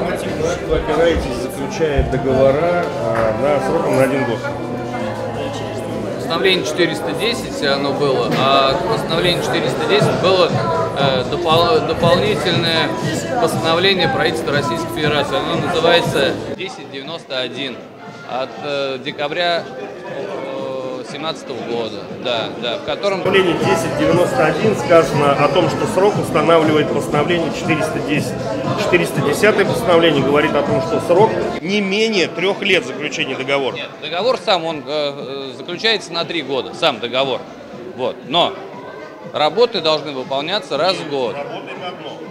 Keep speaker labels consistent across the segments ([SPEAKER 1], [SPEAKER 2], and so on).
[SPEAKER 1] вы опираетесь, заключая договора а, на сроком на один год?
[SPEAKER 2] Постановление 410 оно было, а постановление 410 было э, допол- дополнительное постановление правительства Российской Федерации. Оно называется 1091 от э, декабря 2017 года, да, да, в котором
[SPEAKER 1] В постановлении 1091 сказано о том, что срок устанавливает постановление 410. 410 постановление говорит о том, что срок не менее трех лет заключения договора.
[SPEAKER 2] Нет, договор сам, он э, э, заключается на три года, сам договор. Вот. Но работы должны выполняться раз в год.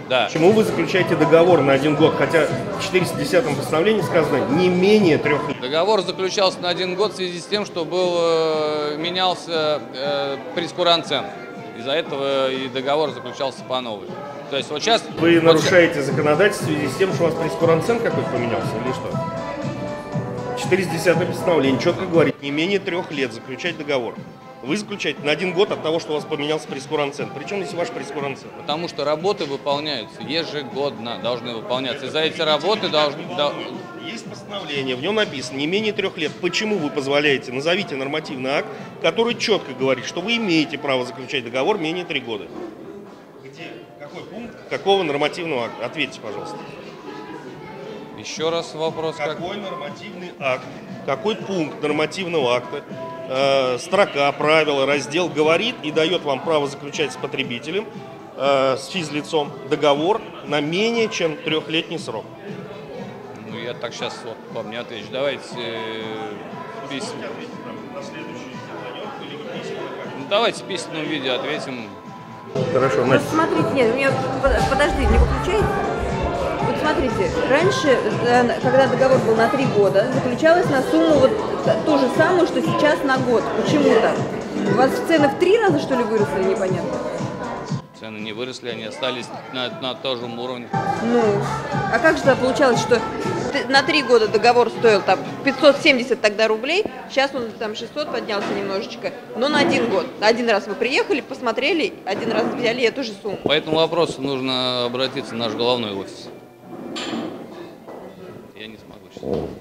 [SPEAKER 2] Да.
[SPEAKER 1] Почему вы заключаете договор на один год, хотя в 410 постановлении сказано не менее трех лет?
[SPEAKER 2] Договор заключался на один год в связи с тем, что был, э, менялся э, прескурант цен. Из-за этого и договор заключался по новой. То есть вот сейчас...
[SPEAKER 1] Вы
[SPEAKER 2] вот
[SPEAKER 1] нарушаете законодательство в связи с тем, что у вас прескурант цен какой-то поменялся или что? 410 постановление четко говорит, не менее трех лет заключать договор. Вы заключаете на один год от того, что у вас поменялся прескурант цен. Причем здесь ваш прескурант цен?
[SPEAKER 2] Потому что работы выполняются ежегодно, должны выполняться. И за эти работы должны... да-
[SPEAKER 1] Есть постановление, в нем написано не менее трех лет. Почему вы позволяете? Назовите нормативный акт, который четко говорит, что вы имеете право заключать договор менее три года. Где? Какой пункт? Какого нормативного акта? Ответьте, пожалуйста.
[SPEAKER 2] Еще раз вопрос. Как...
[SPEAKER 1] Какой нормативный акт, какой пункт нормативного акта, э, строка, правила, раздел говорит и дает вам право заключать с потребителем, э, с физлицом договор на менее чем трехлетний срок?
[SPEAKER 2] Ну, я так сейчас вот вам не отвечу. Давайте э, письма. Ну, давайте в письменном виде ответим.
[SPEAKER 1] Хорошо, Настя.
[SPEAKER 3] смотрите, нет, у меня, под- подожди, не выключай. Смотрите, раньше, э, когда договор был на три года, заключалось на сумму вот ту же самую, что сейчас на год. Почему так? У вас цены в три раза, что ли, выросли, непонятно?
[SPEAKER 2] Цены не выросли, они остались на, на том же уровне.
[SPEAKER 3] Ну, а как же тогда получалось, что на три года договор стоил там 570 тогда рублей, сейчас он там 600 поднялся немножечко, но на один год. Один раз вы приехали, посмотрели, один раз взяли эту же сумму.
[SPEAKER 2] По этому вопросу нужно обратиться в наш головной офис. all.